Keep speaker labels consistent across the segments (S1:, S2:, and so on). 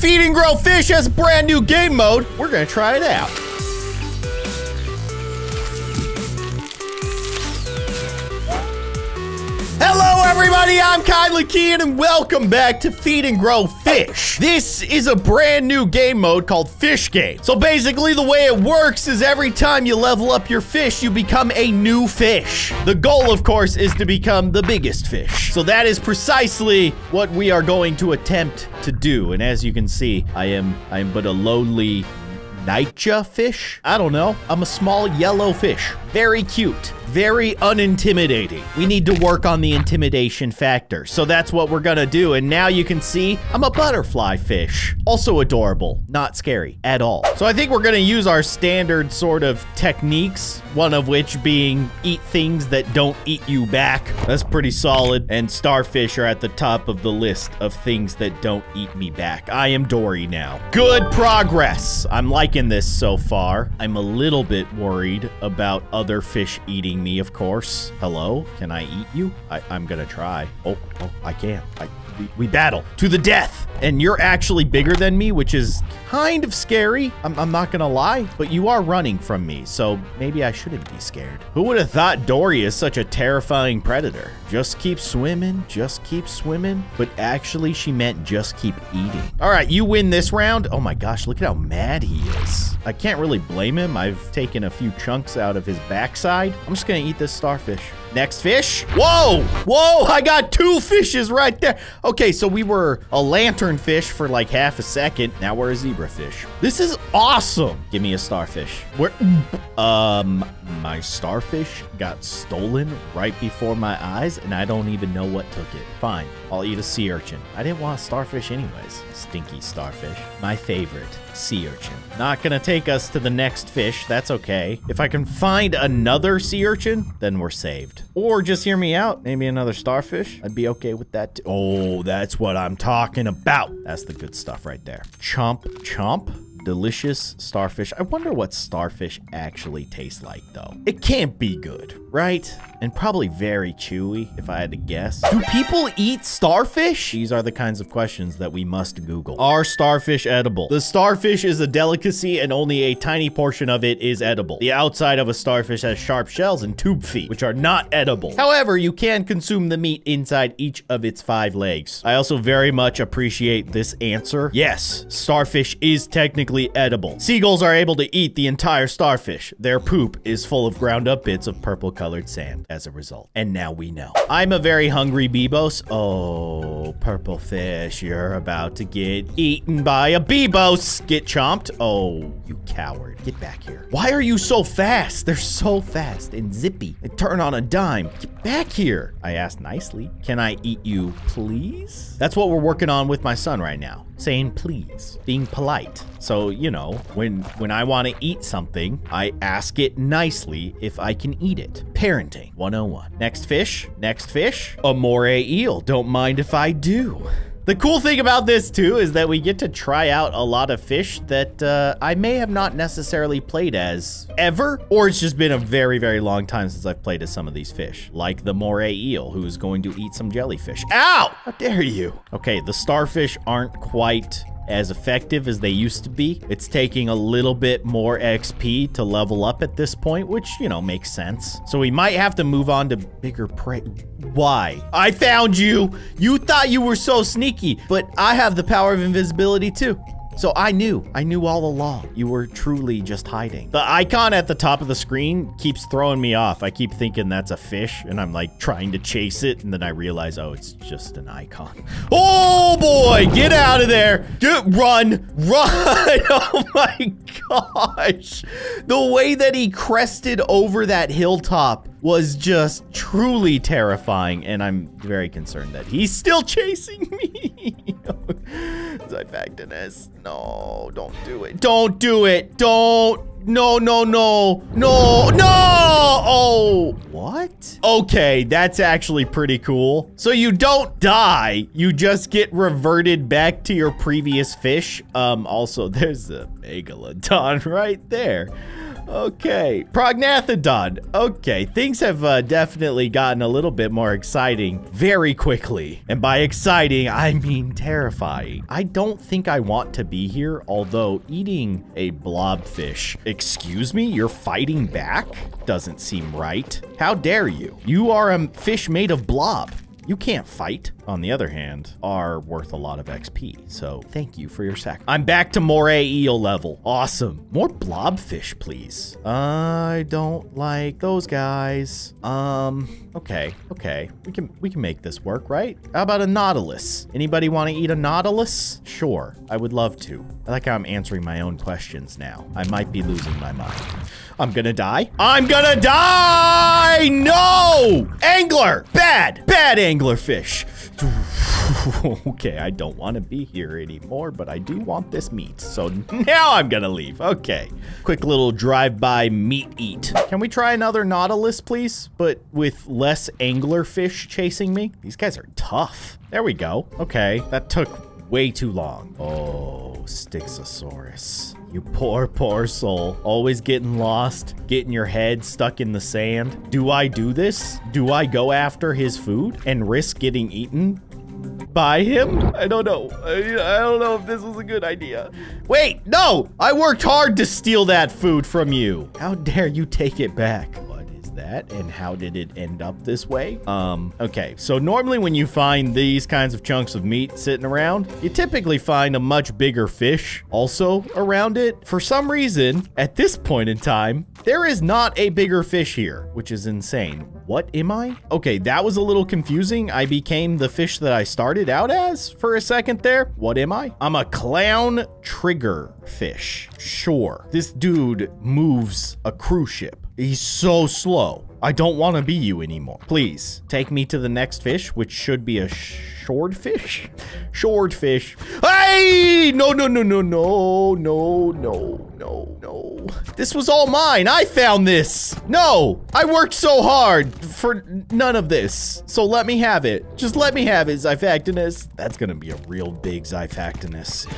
S1: Feed and Grow Fish has a brand new game mode. We're gonna try it out. Hello, everybody. I'm Kindly Keyin, and welcome back to Feed and Grow Fish. This is a brand new game mode called Fish Game. So basically, the way it works is every time you level up your fish, you become a new fish. The goal, of course, is to become the biggest fish. So that is precisely what we are going to attempt to do. And as you can see, I am I am but a lowly Nightja fish? I don't know. I'm a small yellow fish. Very cute. Very unintimidating. We need to work on the intimidation factor. So that's what we're gonna do. And now you can see I'm a butterfly fish. Also adorable. Not scary at all. So I think we're gonna use our standard sort of techniques. One of which being eat things that don't eat you back. That's pretty solid. And starfish are at the top of the list of things that don't eat me back. I am Dory now. Good progress. I'm liking this so far. I'm a little bit worried about other fish eating me, of course. Hello? Can I eat you? I, I'm gonna try. Oh, oh, I can't. I, we, we battle to the death. And you're actually bigger than me, which is kind of scary. I'm, I'm not gonna lie, but you are running from me, so maybe I shouldn't be scared. Who would have thought Dory is such a terrifying predator? Just keep swimming, just keep swimming. But actually, she meant just keep eating. All right, you win this round. Oh my gosh, look at how mad he is. I can't really blame him. I've taken a few chunks out of his backside. I'm just gonna eat this starfish. Next fish. Whoa! Whoa! I got two fishes right there. Okay, so we were a lantern fish for like half a second. Now we're a zebra fish. This is awesome. Give me a starfish. Where? Um, my starfish got stolen right before my eyes, and I don't even know what took it. Fine, I'll eat a sea urchin. I didn't want a starfish anyways. Stinky starfish. My favorite. Sea urchin. Not gonna take us to the next fish. That's okay. If I can find another sea urchin, then we're saved. Or just hear me out. Maybe another starfish. I'd be okay with that. Too. Oh, that's what I'm talking about. That's the good stuff right there. Chomp, chomp delicious starfish. I wonder what starfish actually tastes like, though. It can't be good, right? And probably very chewy, if I had to guess. Do people eat starfish? These are the kinds of questions that we must Google. Are starfish edible? The starfish is a delicacy and only a tiny portion of it is edible. The outside of a starfish has sharp shells and tube feet, which are not edible. However, you can consume the meat inside each of its five legs. I also very much appreciate this answer. Yes, starfish is technically edible. Seagulls are able to eat the entire starfish. Their poop is full of ground up bits of purple colored sand as a result. And now we know. I'm a very hungry Bibos. Oh, purple fish, you're about to get eaten by a Bibos. Get chomped. Oh, you coward. Get back here. Why are you so fast? They're so fast and zippy. They turn on a dime. Get back here. I asked nicely. Can I eat you, please? That's what we're working on with my son right now. Saying please. Being polite. So, you know, when when I want to eat something, I ask it nicely if I can eat it. Parenting 101. Next fish. Next fish. A moray eel. Don't mind if I do. The cool thing about this too is that we get to try out a lot of fish that uh, I may have not necessarily played as ever, or it's just been a very, very long time since I've played as some of these fish, like the moray eel, who is going to eat some jellyfish. Ow! How dare you? Okay, the starfish aren't quite as effective as they used to be. It's taking a little bit more XP to level up at this point, which, you know, makes sense. So we might have to move on to bigger prey. Why? I found you! You thought you were so sneaky, but I have the power of invisibility too. So I knew, I knew all along. You were truly just hiding. The icon at the top of the screen keeps throwing me off. I keep thinking that's a fish and I'm like trying to chase it and then I realize, oh, it's just an icon. Oh boy, get out of there. Get, run, run. Oh my gosh. The way that he crested over that hilltop was just truly terrifying and I'm very concerned that he's still chasing me. Xiphactinus, no, don't do it. Don't do it. Don't. No, no, no, no, no! Oh, what? Okay, that's actually pretty cool. So you don't die, you just get reverted back to your previous fish. Um, also, there's a megalodon right there. Okay, prognathodon. Okay, things have uh, definitely gotten a little bit more exciting very quickly. And by exciting, I mean terrifying. I don't think I want to be here, although eating a blobfish. Excuse me, you're fighting back? Doesn't seem right. How dare you? You are a fish made of blob. You can't fight, on the other hand, are worth a lot of XP. So thank you for your sac. I'm back to moray eel level. Awesome. More blobfish, please. I don't like those guys. Um, okay, okay. We can we can make this work, right? How about a nautilus? Anybody want to eat a nautilus? Sure, I would love to. I like how I'm answering my own questions now. I might be losing my mind. I'm gonna die. I'm gonna die! No! Angler! Bad! Bad anglerfish. okay, I don't want to be here anymore, but I do want this meat. So now I'm gonna leave. Okay. Quick little drive-by meat eat. Can we try another Nautilus, please? But with less anglerfish chasing me? These guys are tough. There we go. Okay, that took way too long. Oh, Styxosaurus. You poor, poor soul. Always getting lost, getting your head stuck in the sand. Do I do this? Do I go after his food and risk getting eaten by him? I don't know. I, I don't know if this was a good idea. Wait, no! I worked hard to steal that food from you. How dare you take it back? That and how did it end up this way? Um, okay, so normally when you find these kinds of chunks of meat sitting around, you typically find a much bigger fish also around it. For some reason, at this point in time, there is not a bigger fish here, which is insane. What am I? Okay, that was a little confusing. I became the fish that I started out as for a second there. What am I? I'm a clown trigger fish. Sure. This dude moves a cruise ship. He's so slow. I don't want to be you anymore. Please, take me to the next fish, which should be a swordfish? Swordfish. Hey! No, no, no, no, no, no, no, no, no. This was all mine. I found this. No, I worked so hard for none of this. So let me have it. Just let me have it, Xiphactinus. That's gonna be a real big Xiphactinus.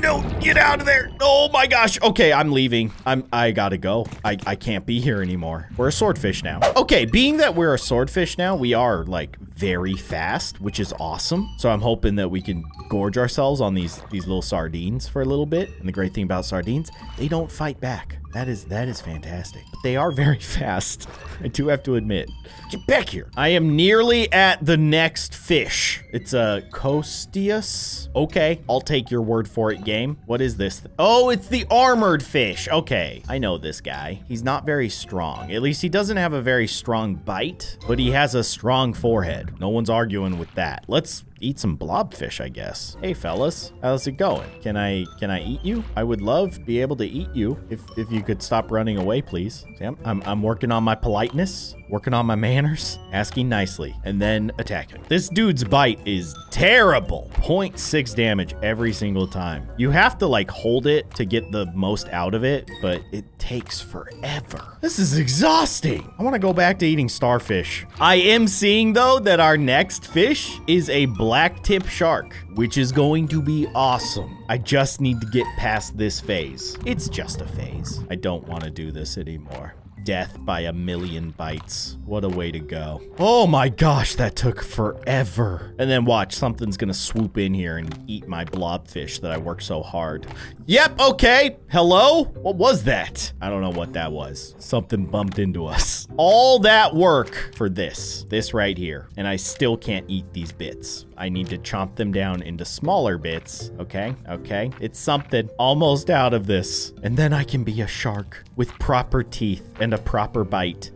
S1: No, get out of there. Oh my gosh. Okay, I'm leaving. I'm, I gotta go. I, I can't be here anymore. We're a swordfish now. Okay, being that we're a swordfish now, we are like very fast, which is awesome. So I'm hoping that we can gorge ourselves on these, these little sardines for a little bit. And the great thing about sardines, they don't fight back. That is that is fantastic. But they are very fast. I do have to admit. Get back here. I am nearly at the next fish. It's a Costius. Okay, I'll take your word for it, game. What is this? Oh, it's the armored fish. Okay, I know this guy. He's not very strong. At least he doesn't have a very strong bite, but he has a strong forehead. No one's arguing with that. Let's eat some blobfish, I guess. Hey, fellas, how's it going? Can I can I eat you? I would love to be able to eat you if if you could stop running away, please. See, I'm, I'm, I'm working on my politeness, working on my manners, asking nicely, and then attacking. This dude's bite is terrible. 0.6 damage every single time. You have to like hold it to get the most out of it, but it takes forever. This is exhausting. I want to go back to eating starfish. I am seeing though that our next fish is a black tip shark, which is going to be awesome. I just need to get past this phase. It's just a phase. I don't want to do this anymore death by a million bites. What a way to go. Oh my gosh, that took forever. And then watch, something's gonna swoop in here and eat my blobfish that I worked so hard. Yep, okay. Hello? What was that? I don't know what that was. Something bumped into us. All that work for this, this right here. And I still can't eat these bits. I need to chomp them down into smaller bits. Okay, okay. It's something. Almost out of this. And then I can be a shark with proper teeth and a proper bite.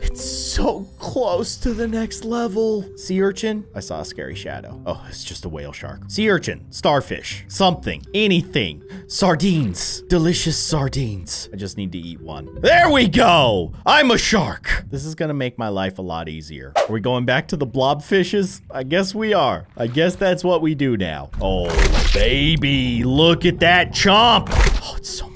S1: It's so close to the next level. Sea urchin? I saw a scary shadow. Oh, it's just a whale shark. Sea urchin, starfish, something, anything. Sardines, delicious sardines. I just need to eat one. There we go. I'm a shark. This is gonna make my life a lot easier. Are we going back to the blobfishes? I guess we are. I guess that's what we do now. Oh, baby, look at that chomp. Oh, it's so.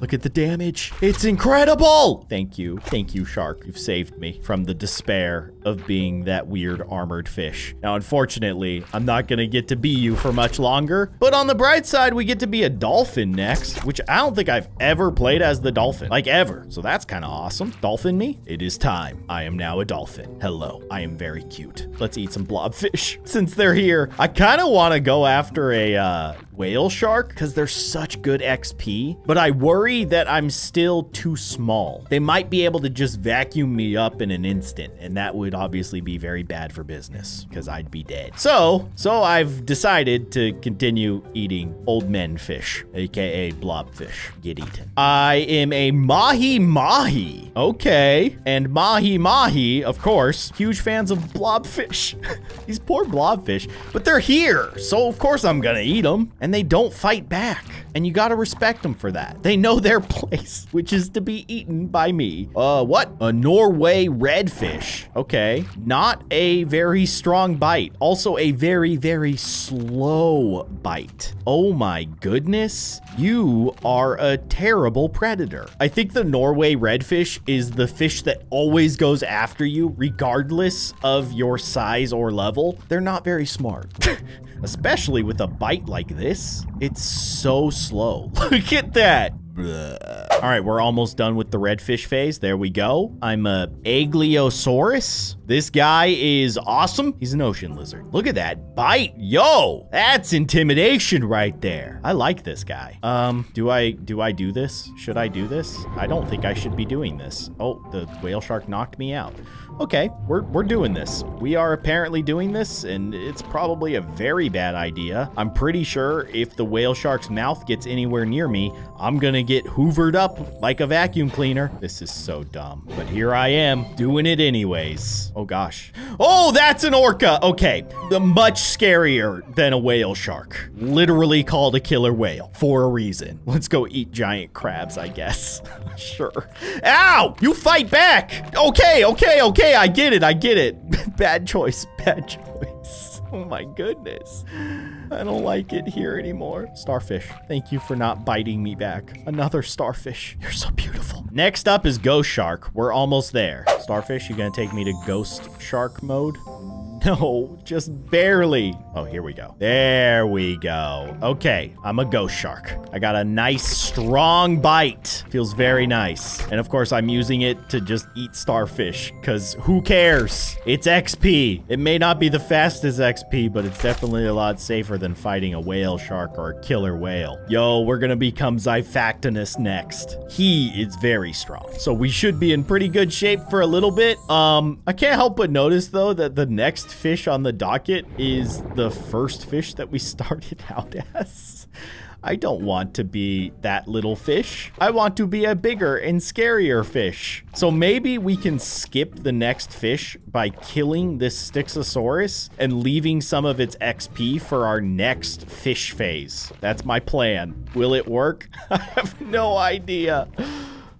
S1: Look at the damage. It's incredible. Thank you. Thank you, shark. You've saved me from the despair of being that weird armored fish. Now, unfortunately, I'm not going to get to be you for much longer. But on the bright side, we get to be a dolphin next, which I don't think I've ever played as the dolphin. Like, ever. So that's kind of awesome. Dolphin me? It is time. I am now a dolphin. Hello. I am very cute. Let's eat some blobfish since they're here. I kind of want to go after a uh, whale shark because they're such good XP, but I worry that I'm still too small. They might be able to just vacuum me up in an instant, and that would obviously be very bad for business because I'd be dead. So, so I've decided to continue eating old men fish, aka blobfish. Get eaten. I am a mahi mahi. Okay, and mahi mahi, of course, huge fans of blobfish. These poor blobfish, but they're here, so of course I'm gonna eat them. And they don't fight back. And you gotta respect them for that. They know their place, which is to be eaten by me. Uh, what? A Norway redfish. Okay. Not a very strong bite. Also a very, very slow bite. Oh my goodness. You are a terrible predator. I think the Norway redfish is the fish that always goes after you, regardless of your size or level. They're not very smart. especially with a bite like this. It's so slow. Look at that. All right, we're almost done with the redfish phase. There we go. I'm a Agliosaurus. This guy is awesome. He's an ocean lizard. Look at that bite. Yo, that's intimidation right there. I like this guy. Um, do I do I do this? Should I do this? I don't think I should be doing this. Oh, the whale shark knocked me out okay, we're, we're doing this. We are apparently doing this, and it's probably a very bad idea. I'm pretty sure if the whale shark's mouth gets anywhere near me, I'm gonna get hoovered up like a vacuum cleaner. This is so dumb, but here I am doing it anyways. Oh gosh. Oh, that's an orca. Okay, the much scarier than a whale shark. Literally called a killer whale for a reason. Let's go eat giant crabs, I guess. sure. Ow! You fight back! Okay, okay, okay okay, I get it. I get it. bad choice. Bad choice. Oh my goodness. I don't like it here anymore. Starfish, thank you for not biting me back. Another starfish. You're so beautiful. Next up is Ghost Shark. We're almost there. Starfish, you gonna take me to Ghost Shark mode? No, just barely. Oh, here we go. There we go. Okay, I'm a ghost shark. I got a nice, strong bite. Feels very nice. And of course, I'm using it to just eat starfish, because who cares? It's XP. It may not be the fastest XP, but it's definitely a lot safer than fighting a whale shark or a killer whale. Yo, we're gonna become Xiphactinus next. He is very strong. So we should be in pretty good shape for a little bit. Um, I can't help but notice, though, that the next fish on the docket is the first fish that we started out as. I don't want to be that little fish. I want to be a bigger and scarier fish. So maybe we can skip the next fish by killing this Styxosaurus and leaving some of its XP for our next fish phase. That's my plan. Will it work? I have no idea.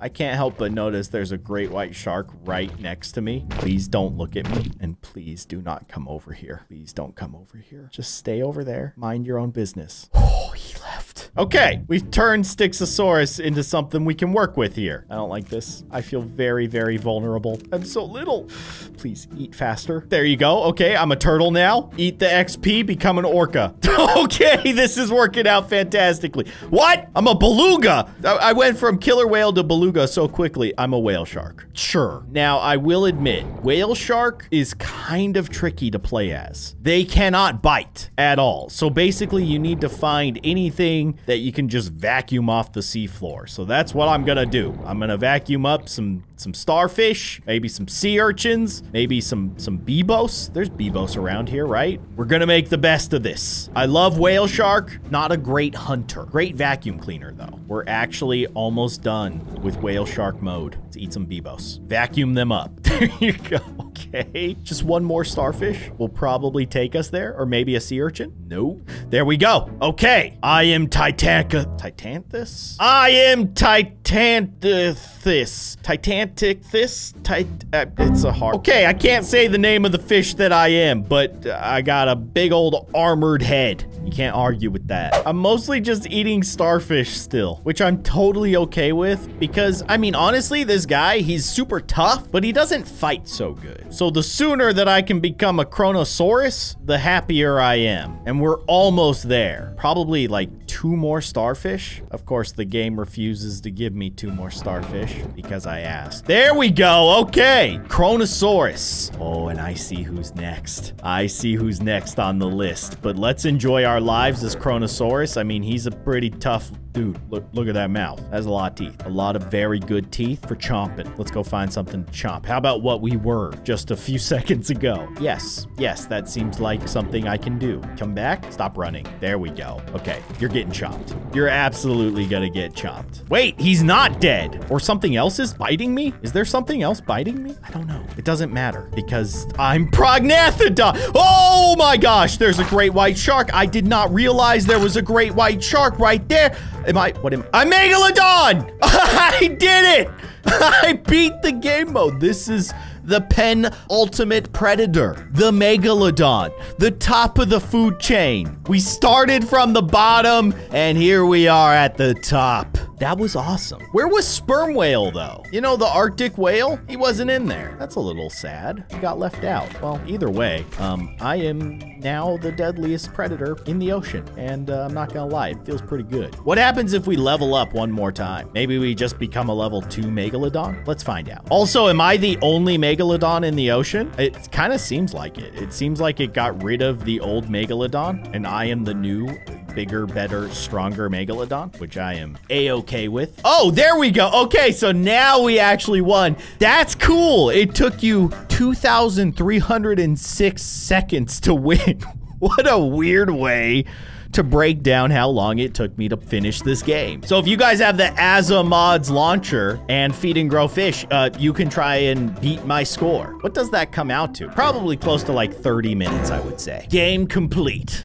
S1: I can't help but notice there's a great white shark right next to me. Please don't look at me and please do not come over here. Please don't come over here. Just stay over there. Mind your own business. Oh, he left. Okay, we've turned Styxosaurus into something we can work with here. I don't like this. I feel very, very vulnerable. I'm so little. Please eat faster. There you go. Okay, I'm a turtle now. Eat the XP, become an orca. okay, this is working out fantastically. What? I'm a beluga. I, I went from killer whale to beluga beluga so quickly, I'm a whale shark. Sure. Now, I will admit, whale shark is kind of tricky to play as. They cannot bite at all. So basically, you need to find anything that you can just vacuum off the seafloor. So that's what I'm gonna do. I'm gonna vacuum up some some starfish, maybe some sea urchins, maybe some some bibos. There's bibos around here, right? We're gonna make the best of this. I love whale shark, not a great hunter. Great vacuum cleaner though. We're actually almost done with whale shark mode. Let's eat some bibos. Vacuum them up. There you go. Okay. Just one more starfish will probably take us there, or maybe a sea urchin. Nope. There we go. Okay. I am Titanca. Titanthus? I am Titanthus. Titanticus? Tit uh, it's a hard. Okay, I can't say the name of the fish that I am, but I got a big old armored head. You can't argue with that. I'm mostly just eating starfish still, which I'm totally okay with because, I mean, honestly, this guy, he's super tough, but he doesn't fight so good. So the sooner that I can become a Kronosaurus, the happier I am. And we're almost there. Probably like two more starfish. Of course, the game refuses to give me two more starfish because I asked. There we go. Okay. Kronosaurus. Oh, and I see who's next. I see who's next on the list. But let's enjoy our lives as Kronosaurus. I mean, he's a pretty tough Dude, look, look at that mouth. Has a lot of teeth. A lot of very good teeth for chomping. Let's go find something to chomp. How about what we were just a few seconds ago? Yes, yes, that seems like something I can do. Come back, stop running. There we go. Okay, you're getting chomped. You're absolutely gonna get chomped. Wait, he's not dead. Or something else is biting me? Is there something else biting me? I don't know. It doesn't matter because I'm Prognathodon. Oh my gosh, there's a great white shark. I did not realize there was a great white shark right there. Am I, what am, I Megalodon! I did it! I beat the game mode. This is the pen ultimate predator, the megalodon, the top of the food chain. We started from the bottom and here we are at the top. That was awesome. Where was Sperm Whale, though? You know, the Arctic whale? He wasn't in there. That's a little sad. He got left out. Well, either way, um, I am now the deadliest predator in the ocean. And uh, I'm not gonna lie, it feels pretty good. What happens if we level up one more time? Maybe we just become a level 2 Megalodon? Let's find out. Also, am I the only Megalodon in the ocean? It kind of seems like it. It seems like it got rid of the old Megalodon, and I am the new bigger, better, stronger Megalodon, which I am a-okay with. Oh, there we go. Okay, so now we actually won. That's cool. It took you 2,306 seconds to win. what a weird way to break down how long it took me to finish this game. So if you guys have the Azza Mods launcher and Feed and Grow Fish, uh, you can try and beat my score. What does that come out to? Probably close to like 30 minutes, I would say. Game complete.